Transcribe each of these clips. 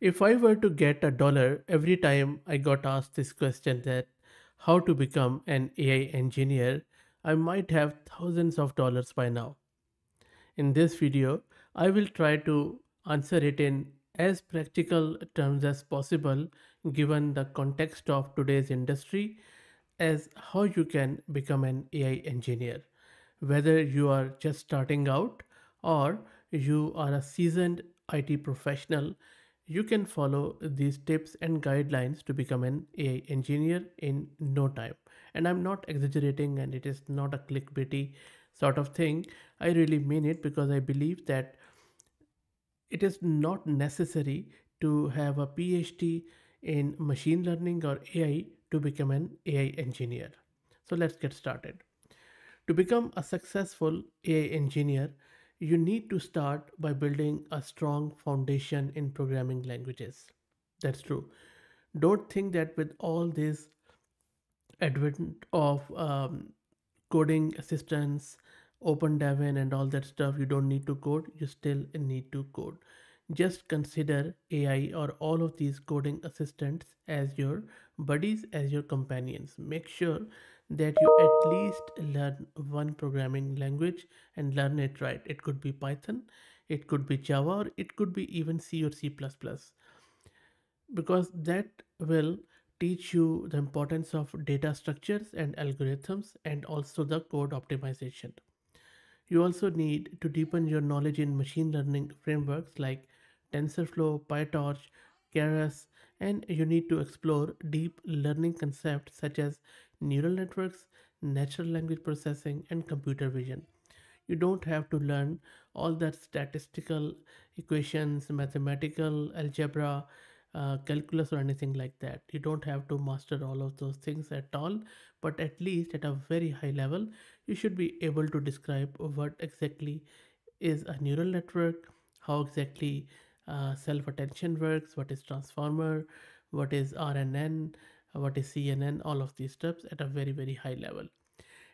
If I were to get a dollar every time I got asked this question that how to become an AI engineer, I might have thousands of dollars by now. In this video, I will try to answer it in as practical terms as possible given the context of today's industry as how you can become an AI engineer. Whether you are just starting out or you are a seasoned IT professional, you can follow these tips and guidelines to become an AI engineer in no time. And I'm not exaggerating and it is not a clickbaity sort of thing. I really mean it because I believe that it is not necessary to have a PhD in machine learning or AI to become an AI engineer. So let's get started. To become a successful AI engineer, you need to start by building a strong foundation in programming languages. That's true. Don't think that with all this advent of um, coding assistance, OpenDevin, and all that stuff, you don't need to code. You still need to code. Just consider AI or all of these coding assistants as your buddies, as your companions. Make sure that you at least learn one programming language and learn it right. It could be Python, it could be Java, or it could be even C or C++ because that will teach you the importance of data structures and algorithms and also the code optimization. You also need to deepen your knowledge in machine learning frameworks like TensorFlow, PyTorch, Keras, and you need to explore deep learning concepts such as neural networks, natural language processing, and computer vision. You don't have to learn all that statistical equations, mathematical algebra, uh, calculus, or anything like that. You don't have to master all of those things at all, but at least at a very high level, you should be able to describe what exactly is a neural network, how exactly uh, self attention works, what is transformer, what is RNN, what is CNN, all of these steps at a very, very high level.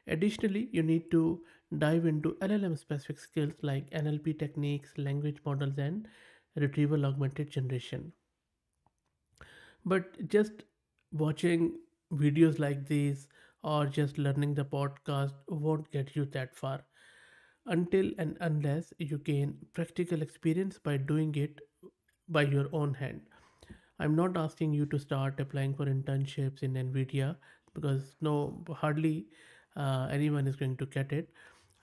Additionally, you need to dive into LLM specific skills like NLP techniques, language models, and retrieval augmented generation. But just watching videos like these or just learning the podcast won't get you that far until and unless you gain practical experience by doing it by your own hand. I'm not asking you to start applying for internships in NVIDIA because no, hardly uh, anyone is going to get it.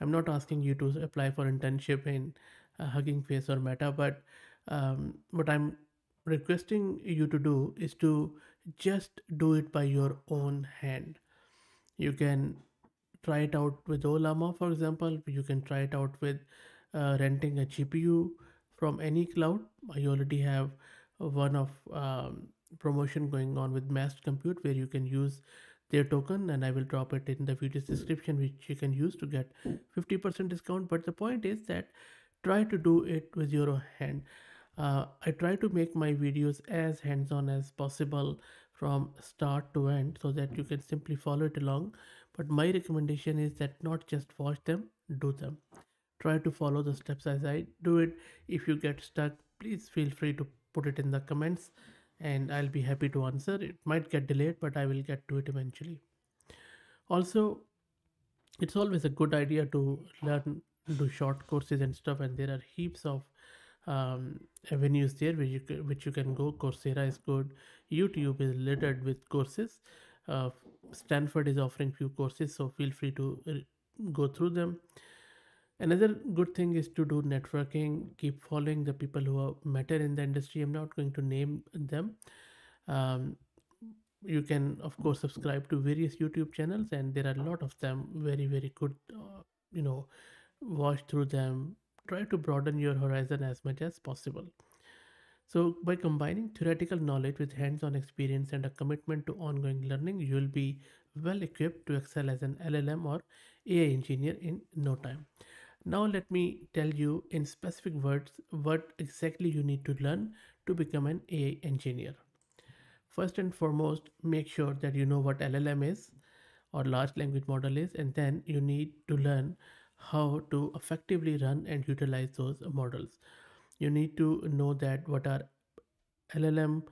I'm not asking you to apply for internship in uh, Hugging Face or Meta, but um, what I'm requesting you to do is to just do it by your own hand. You can try it out with Ollama, for example. You can try it out with uh, renting a GPU from any cloud. I already have one of um, promotion going on with Massed Compute where you can use their token and I will drop it in the video's description which you can use to get 50% discount. But the point is that try to do it with your hand. Uh, I try to make my videos as hands-on as possible from start to end so that you can simply follow it along. But my recommendation is that not just watch them, do them. Try to follow the steps as I do it. If you get stuck, please feel free to put it in the comments and I'll be happy to answer. It might get delayed, but I will get to it eventually. Also, it's always a good idea to learn do short courses and stuff and there are heaps of um, avenues there which you can, which you can go coursera is good youtube is littered with courses uh, stanford is offering few courses so feel free to uh, go through them another good thing is to do networking keep following the people who are matter in the industry. I'm not going to name them. Um, you can of course subscribe to various youtube channels and there are a lot of them very very good uh, you know watch through them. Try to broaden your horizon as much as possible. So by combining theoretical knowledge with hands-on experience and a commitment to ongoing learning you will be well equipped to excel as an llm or ai engineer in no time now let me tell you in specific words what exactly you need to learn to become an ai engineer First and foremost, make sure that you know what LLM is or large language model is, and then you need to learn how to effectively run and utilize those models. You need to know that what are LLM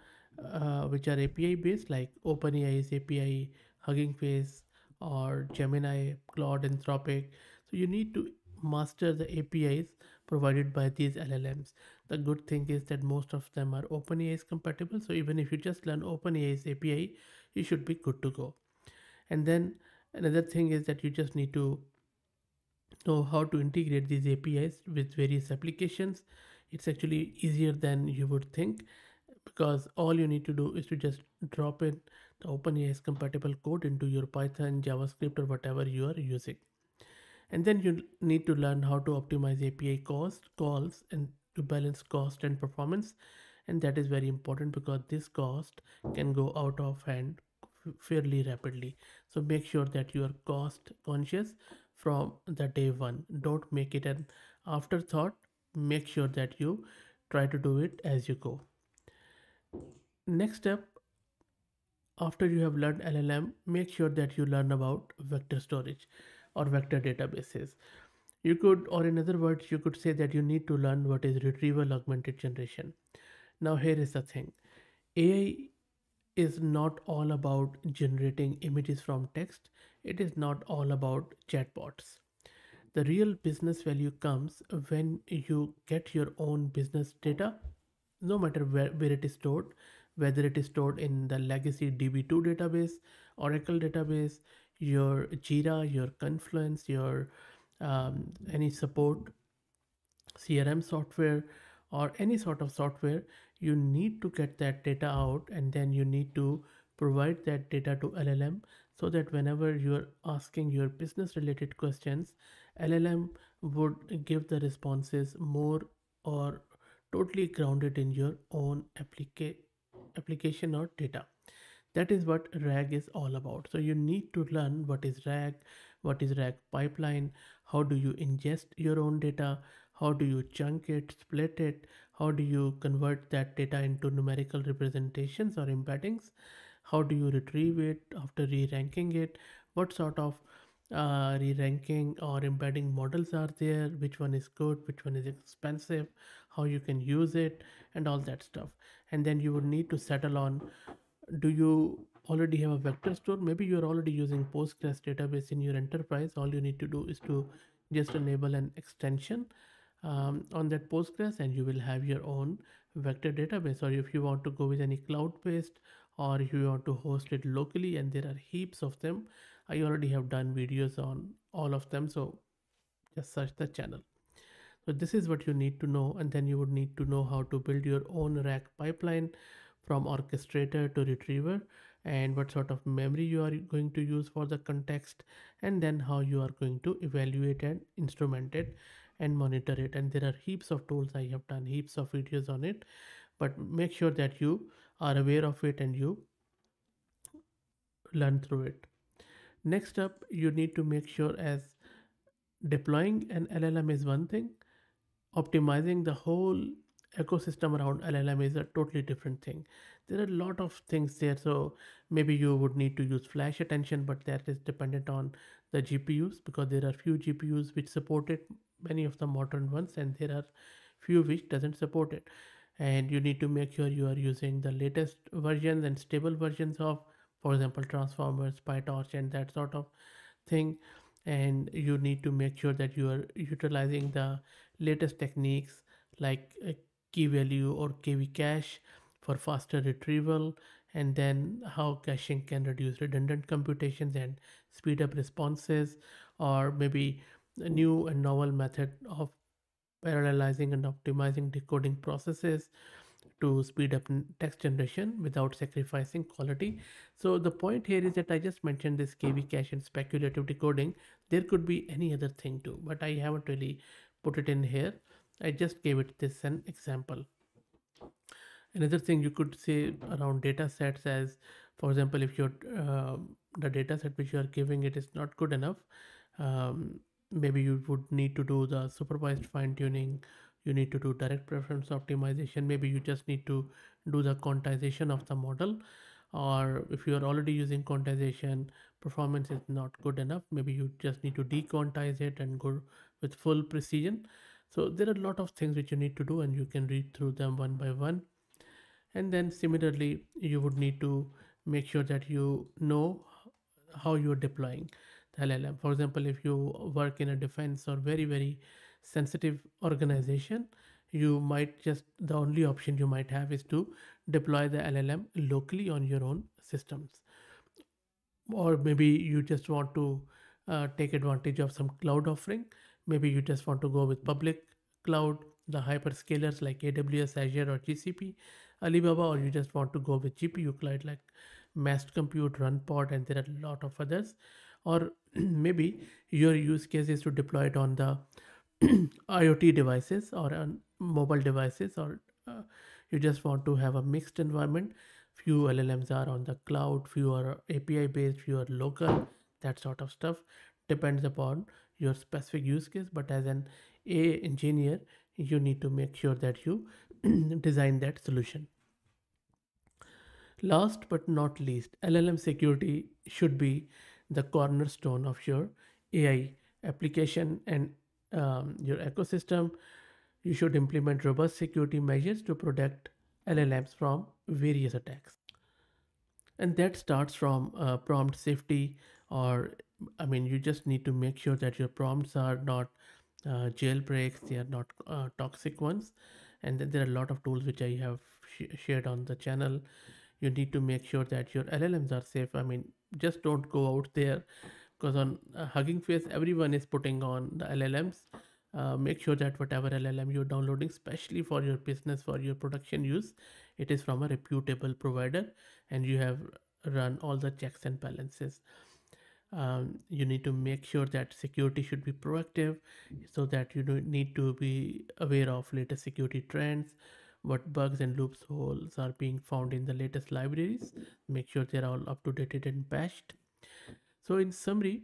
uh, which are API based, like OpenAI's API, Hugging Face, or Gemini, Claude, Anthropic. So you need to master the APIs provided by these LLMs. The good thing is that most of them are OpenAI's compatible. So even if you just learn OpenAI's API, you should be good to go. And then another thing is that you just need to know how to integrate these APIs with various applications. It's actually easier than you would think because all you need to do is to just drop in the OpenAI's compatible code into your Python, JavaScript, or whatever you are using. And then you need to learn how to optimize API cost, calls, and to balance cost and performance. And that is very important because this cost can go out of hand fairly rapidly. So make sure that you are cost conscious from the day one. Don't make it an afterthought. Make sure that you try to do it as you go. Next step, after you have learned LLM, make sure that you learn about vector storage or vector databases. You could, or in other words, you could say that you need to learn what is retrieval augmented generation. Now, here is the thing AI is not all about generating images from text, it is not all about chatbots. The real business value comes when you get your own business data, no matter where, where it is stored, whether it is stored in the legacy DB2 database, Oracle database, your Jira, your Confluence, your um, any support CRM software or any sort of software, you need to get that data out and then you need to provide that data to LLM so that whenever you're asking your business related questions, LLM would give the responses more or totally grounded in your own applica- application or data. That is what RAG is all about. So you need to learn what is RAG, what is RAG pipeline, how do you ingest your own data, how do you chunk it, split it, how do you convert that data into numerical representations or embeddings, how do you retrieve it after re-ranking it, what sort of uh, re-ranking or embedding models are there, which one is good, which one is expensive, how you can use it, and all that stuff. And then you would need to settle on do you already have a vector store? Maybe you're already using postgres database in your enterprise. All you need to do is to just enable an extension um, on that postgres and you will have your own vector database. Or if you want to go with any cloud based or if you want to host it locally and there are heaps of them i already have done videos on all of them. So just search the channel. So this is what you need to know and then you would need to know how to build your own RAG pipeline from orchestrator to retriever and what sort of memory you are going to use for the context and then how you are going to evaluate and instrument it and monitor it. And there are heaps of tools i have done heaps of videos on it but make sure that you are aware of it and you learn through it. Next up you need to make sure as deploying an llm is one thing optimizing the whole ecosystem around LLM is a totally different thing. There are a lot of things there, so maybe you would need to use flash attention, but that is dependent on the GPUs because there are few GPUs which support it, many of the modern ones, and there are few which doesn't support it. And you need to make sure you are using the latest versions and stable versions of, for example, transformers, PyTorch, and that sort of thing. And you need to make sure that you are utilizing the latest techniques like key value or KV cache for faster retrieval and then how caching can reduce redundant computations and speed up responses or maybe a new and novel method of parallelizing and optimizing decoding processes to speed up text generation without sacrificing quality. So the point here is that I just mentioned this KV cache and speculative decoding. There could be any other thing too, but I haven't really put it in here. I just gave it this an example. Another thing you could say around data sets as, for example, if your uh, the data set which you are giving it is not good enough, um, maybe you would need to do the supervised fine tuning. You need to do direct preference optimization. Maybe you just need to do the quantization of the model. Or if you are already using quantization, performance is not good enough. Maybe you just need to dequantize it and go with full precision so there are a lot of things which you need to do and you can read through them one by one. And then similarly you would need to make sure that you know how you're deploying the llm for example if you work in a defense or very very sensitive organization you might just the only option you might have is to deploy the llm locally on your own systems. Or maybe you just want to uh, take advantage of some cloud offering maybe you just want to go with public cloud the hyperscalers like aws azure or gcp alibaba or you just want to go with gpu cloud like massed compute runpod and there are a lot of others. Or maybe your use case is to deploy it on the iot devices or on mobile devices or uh, you just want to have a mixed environment. Few llms are on the cloud few are api based few are local that sort of stuff. Depends upon your specific use case but as an a engineer you need to make sure that you design that solution. Last but not least llm security should be the cornerstone of your ai application and um, your ecosystem. You should implement robust security measures to protect llms from various attacks. And that starts from uh, prompt safety or i mean you just need to make sure that your prompts are not uh, jailbreaks they are not uh, toxic ones. And then there are a lot of tools which i have sh- shared on the channel. You need to make sure that your llms are safe. I mean just don't go out there because on uh, hugging face everyone is putting on the llms uh, make sure that whatever llm you're downloading especially for your business for your production use it is from a reputable provider and you have run all the checks and balances um, you need to make sure that security should be proactive so that you need to be aware of latest security trends what bugs and loopholes are being found in the latest libraries. Make sure they're all up to date and patched. So in summary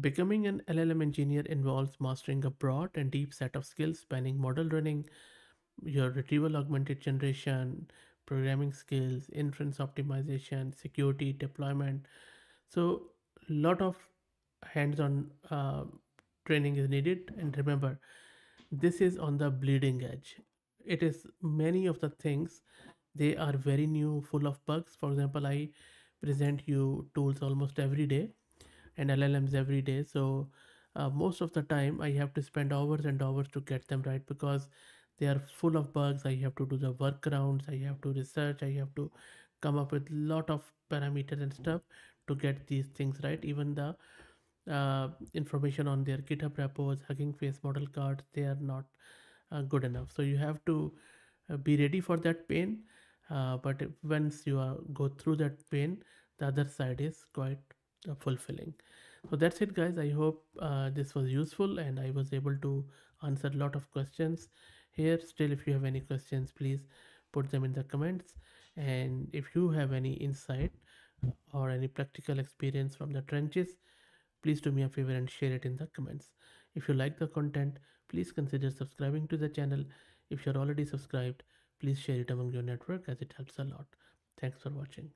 becoming an llm engineer involves mastering a broad and deep set of skills spanning model running your retrieval augmented generation programming skills inference optimization security deployment. So lot of hands-on uh, training is needed. And remember this is on the bleeding edge. It is many of the things they are very new full of bugs. For example i present you tools almost every day and llms every day. So uh, most of the time i have to spend hours and hours to get them right because they are full of bugs. I have to do the workarounds. I have to research. I have to come up with lot of parameters and stuff to get these things right. Even the uh, information on their github repos hugging face model cards they are not uh, good enough. So you have to uh, be ready for that pain. Uh, but once you go through that pain the other side is quite uh, fulfilling. So that's it guys. I hope uh, this was useful and i was able to answer a lot of questions here. Still if you have any questions please put them in the comments. And if you have any insight or any practical experience from the trenches, please do me a favor and share it in the comments. If you like the content, please consider subscribing to the channel. If you're already subscribed, please share it among your network as it helps a lot. Thanks for watching.